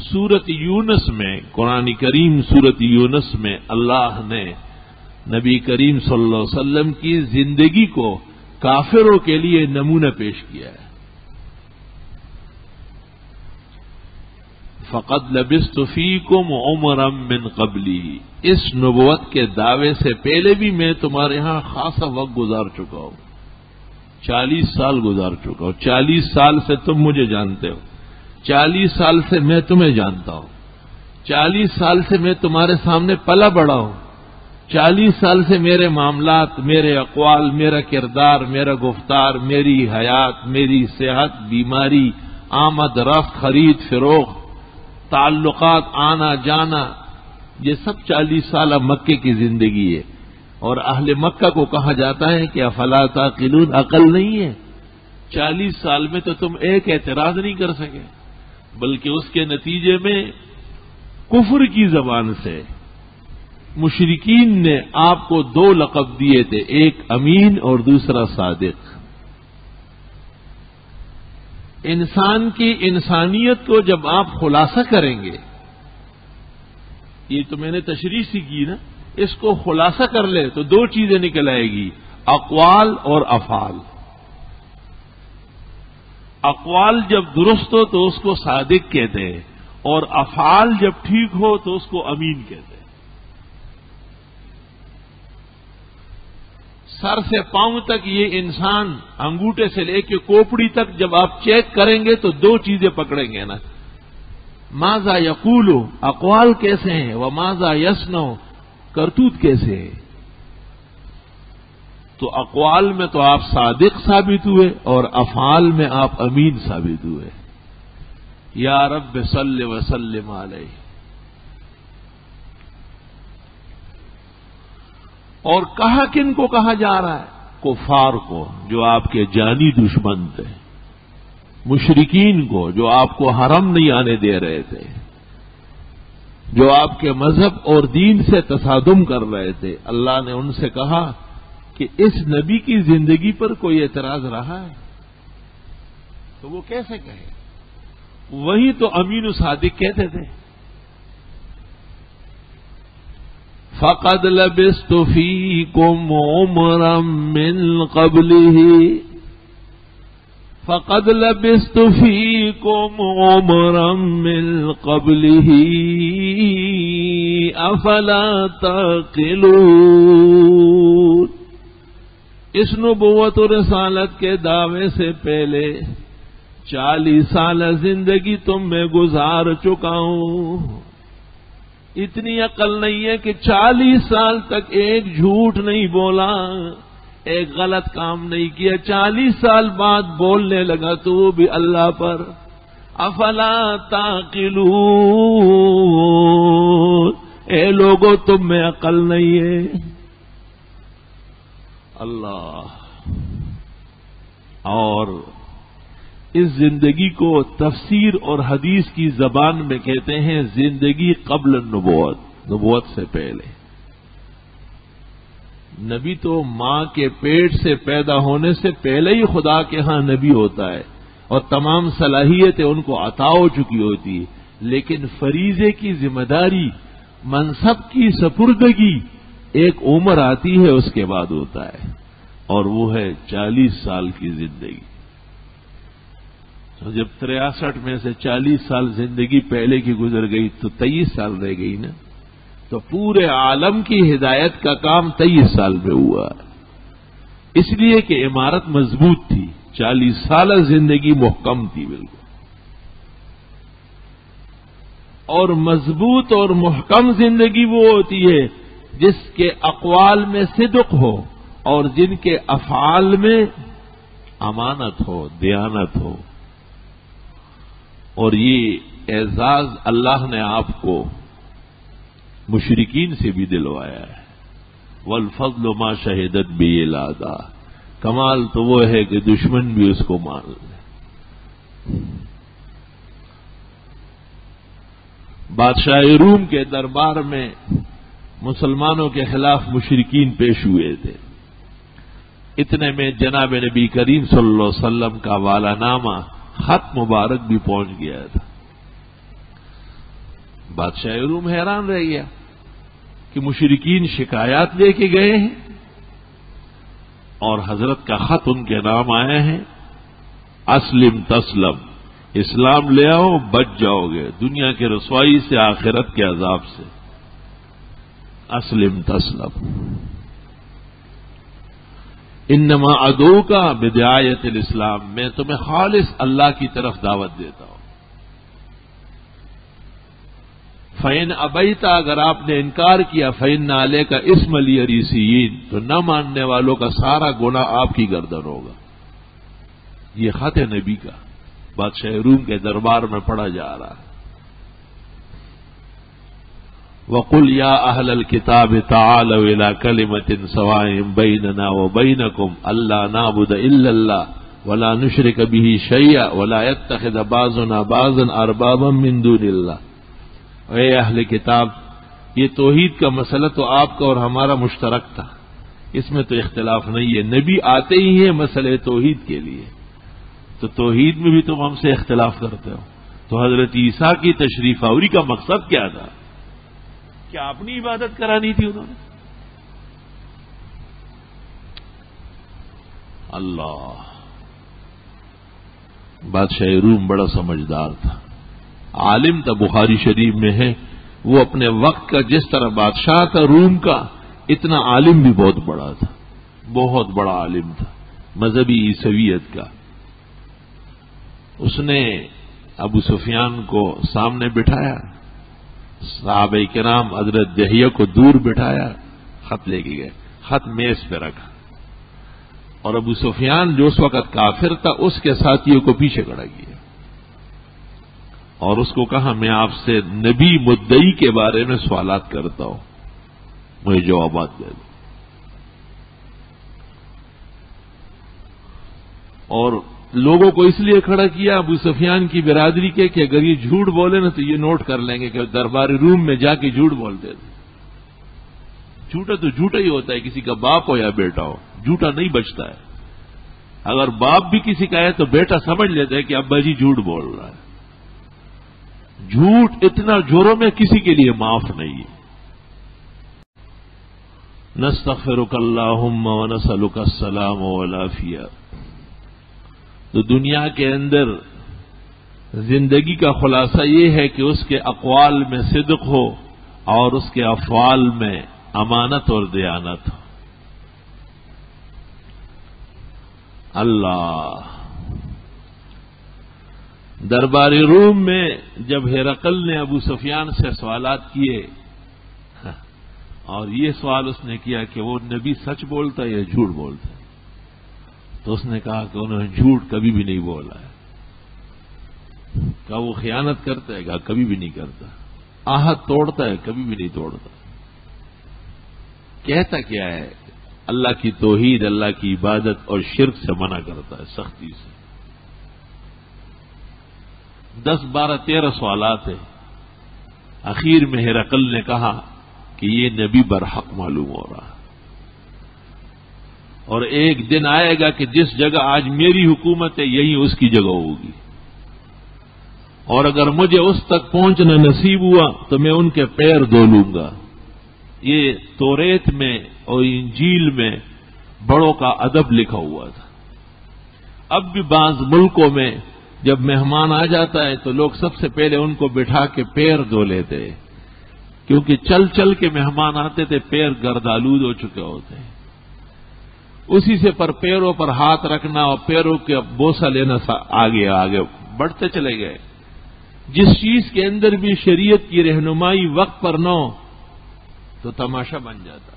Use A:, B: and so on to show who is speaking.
A: سورت یونس میں، قرآن کریم سورت یونس میں اللہ نے نبی کریم صلی اللہ علیہ وسلم کی زندگی کو کافروں کے لیے نمونہ پیش کیا ہے۔ فقط لبستفی کو عمرم من قبلی اس نبوت کے دعوے سے پہلے بھی میں تمہارے ہاں خاصا وقت گزار چکا ہوں۔ چالیس سال گزار چکا ہوں۔ چالیس سال سے تم مجھے جانتے ہو۔ چالیس سال سے میں تمہیں جانتا ہوں۔ چالیس سال سے میں تمہارے سامنے پلا بڑا ہوں۔ چالیس سال سے میرے معاملات، میرے اقوال، میرا کردار، میرا گفتار، میری حیات، میری صحت، بیماری، آمد، رفت، خرید، فروخت، تعلقات، آنا جانا، یہ سب چالیس سال مکے کی زندگی ہے۔ اور اہل مکہ کو کہا جاتا ہے کہ افلا قلون عقل نہیں ہے۔ چالیس سال میں تو تم ایک اعتراض نہیں کر سکے۔ بلکہ اس کے نتیجے میں کفر کی زبان سے مشرقین نے آپ کو دو لقب دیے تھے، ایک امین اور دوسرا صادق۔ انسان کی انسانیت کو جب آپ خلاصہ کریں گے، یہ تو میں نے تشریح سی کی نا، اس کو خلاصہ کر لے تو دو چیزیں نکل آئے گی، اقوال اور افعال۔ اقوال جب درست ہو تو اس کو صادق کہتے ہیں، اور افعال جب ٹھیک ہو تو اس کو امین کہتے ہیں۔ سر سے پاؤں تک یہ انسان انگوٹھے سے لے کے کوپڑی تک جب آپ چیک کریں گے تو دو چیزیں پکڑیں گے نا۔ ماضا یقول اقوال کیسے ہیں؟ وہ ماضا یسن کرتوت کیسے ہے تو اقوال میں تو آپ صادق ثابت ہوئے اور افعال میں آپ امین ثابت ہوئے۔ یا رب صلی وسلم علیہ۔ اور کہا کن کو کہا جا رہا ہے؟ کفار کو، جو آپ کے جانی دشمن تھے۔ مشرقین کو، جو آپ کو حرم نہیں آنے دے رہے تھے۔ جو آپ کے مذہب اور دین سے تصادم کر رہے تھے۔ اللہ نے ان سے کہا کہ اس نبی کی زندگی پر کوئی اعتراض رہا ہے؟ تو وہ کیسے کہے؟ وہی تو امین صادق کہتے تھے۔ فقد لبست فيكم عمرا من قبله۔ فقد لبست فيكم عمرا من قبله۔ افلا تعقلون؟ اس نبوت و رسالت کے دعوے سے پہلے چالیس سال زندگی تم میں گزار چکا ہوں۔ اتنی عقل نہیں ہے کہ چالیس سال تک ایک جھوٹ نہیں بولا، ایک غلط کام نہیں کیا۔ چالیس سال بعد بولنے لگا تو وہ بھی اللہ پر۔ افلا تاقلو اے لوگوں تم میں عقل نہیں ہے۔ اللہ۔ اور اس زندگی کو تفسیر اور حدیث کی زبان میں کہتے ہیں زندگی قبل نبوت نبوت سے پہلے۔ نبی تو ماں کے پیٹ سے پیدا ہونے سے پہلے ہی خدا کے ہاں نبی ہوتا ہے، اور تمام صلاحیتیں ان کو عطا ہو چکی ہوتی ہے لیکن فریضے کی ذمہ داری، منصب کی سپردگی ایک عمر آتی ہے، اس کے بعد ہوتا ہے۔ اور وہ ہے چالیس سال کی زندگی۔ تو جب تریاسٹھ میں سے چالیس سال زندگی پہلے کی گزر گئی، تو تیئیس سال رہ گئی نا۔ تو پورے عالم کی ہدایت کا کام تیئیس سال میں ہوا۔ اس لیے کہ عمارت مضبوط تھی، چالیس سال زندگی محکم تھی بالکل۔ اور مضبوط اور محکم زندگی وہ ہوتی ہے جس کے اقوال میں صدق ہو اور جن کے افعال میں امانت ہو، دیانت ہو۔ اور یہ اعزاز اللہ نے آپ کو مشرقین سے بھی دلوایا ہے۔ والفضل ما شہدت بھی یہ لادا کمال تو وہ ہے کہ دشمن بھی اس کو مان لے۔ بادشاہ روم کے دربار میں مسلمانوں کے خلاف مشرقین پیش ہوئے تھے۔ اتنے میں جناب نبی کریم صلی اللہ علیہ وسلم کا والا نامہ خط مبارک بھی پہنچ گیا تھا۔ بادشاہ روم حیران رہ گیا کہ مشرقین شکایات لے کے گئے ہیں اور حضرت کا خط ان کے نام آئے ہیں اسلم تسلم، اسلام لے آؤ، بچ جاؤ گے، دنیا کے رسوائی سے، آخرت کے عذاب سے۔ اسلم تسلم انما ادو کا بدایت الاسلام، میں تمہیں خالص اللہ کی طرف دعوت دیتا ہوں۔ فین ابیتا اگر آپ نے انکار کیا فین نالے کا اسم علی اریسین تو نہ ماننے والوں کا سارا گنا آپ کی گردن ہوگا۔ یہ خط نبی کا، بادشاہ روم کے دربار میں پڑھا جا رہا۔ ہے وقل یا اہل الكتاب تعالوا الى كلمه سواء بيننا وبينكم الا نعبد الا الله ولا نشرك به شيئا ولا يتخذ بعضنا بعضا اربابا من دون الله اے اہل کتاب، یہ توحید کا مسئلہ تو آپ کا اور ہمارا مشترک تھا۔ اس میں تو اختلاف نہیں ہے۔ نبی آتے ہی ہیں مسئلے توحید کے لیے۔ تو توحید میں بھی تم ہم سے اختلاف کرتے ہو۔ تو حضرت عیسیٰ کی تشریف آوری کا مقصد کیا تھا؟ کیا اپنی عبادت کرانی تھی انہوں نے؟ اللہ۔ بادشاہ روم بڑا سمجھدار تھا۔ عالم تھا، بخاری شریف میں ہے۔ وہ اپنے وقت کا، جس طرح بادشاہ تھا روم کا، اتنا عالم بھی بہت بڑا تھا۔ بہت بڑا عالم تھا، مذہبی عیسویت کا۔ اس نے ابو سفیان کو سامنے بٹھایا۔ صحابہ کرام حضرت دہیا کو دور بٹھایا، خط لے کے گئے، خط میز پہ رکھا۔ اور ابو سفیان جو اس وقت کافر تھا، اس کے ساتھیوں کو پیچھے کھڑا کیا۔ اور اس کو کہا، میں آپ سے نبی مدئی کے بارے میں سوالات کرتا ہوں۔ مجھے جوابات دے دو۔ اور لوگوں کو اس لیے کھڑا کیا ابو سفیان کی برادری کے کہ اگر یہ جھوٹ بولے نا تو یہ نوٹ کر لیں گے کہ درباری روم میں جا کے جھوٹ بولتے تھے۔ جھوٹا تو جھوٹا ہی ہوتا ہے، کسی کا باپ ہو یا بیٹا ہو، جھوٹا نہیں بچتا ہے۔ اگر باپ بھی کسی کا ہے تو بیٹا سمجھ لیتا ہے کہ ابا جی جھوٹ بول رہا ہے۔ جھوٹ اتنا جوروں میں کسی کے لیے معاف نہیں ہے۔ نستغفرک اللہم و نسلک السلام و العافیہ۔ تو دنیا کے اندر زندگی کا خلاصہ یہ ہے کہ اس کے اقوال میں صدق ہو اور اس کے افعال میں امانت اور دیانت ہو۔ اللہ۔ درباری روم میں جب ہیرقل نے ابو سفیان سے سوالات کیے ہاں، اور یہ سوال اس نے کیا کہ وہ نبی سچ بولتا یا جھوٹ بولتا؟ تو اس نے کہا کہ انہوں نے جھوٹ کبھی بھی نہیں بولا ہے۔ کہا وہ خیانت کرتا ہے، کہا کبھی بھی نہیں کرتا۔ آہت توڑتا ہے، کبھی بھی نہیں توڑتا۔ کہتا کیا ہے؟ اللہ کی توحید، اللہ کی عبادت اور شرک سے منع کرتا ہے، سختی سے۔ دس بارہ تیرہ سوالات ہیں۔ اخیر میں ہرقل نے کہا کہ یہ نبی برحق معلوم ہو رہا اور ایک دن آئے گا کہ جس جگہ آج میری حکومت ہے یہی اس کی جگہ ہوگی۔ اور اگر مجھے اس تک پہنچنا نصیب ہوا، تو میں ان کے پیر دھو لوں گا۔ یہ توریت میں اور انجیل میں بڑوں کا ادب لکھا ہوا تھا۔ اب بھی بعض ملکوں میں جب مہمان آ جاتا ہے، تو لوگ سب سے پہلے ان کو بٹھا کے پیر دھو لیتے۔ کیونکہ چل چل کے مہمان آتے تھے، پیر گردالود ہو چکے ہوتے۔ ہیں اسی سے پر پیروں پر ہاتھ رکھنا اور پیروں کے بوسا لینا آگے آگے بڑھتے چلے گئے۔ جس چیز کے اندر بھی شریعت کی رہنمائی وقت پر نہ ہو تو تماشا بن جاتا۔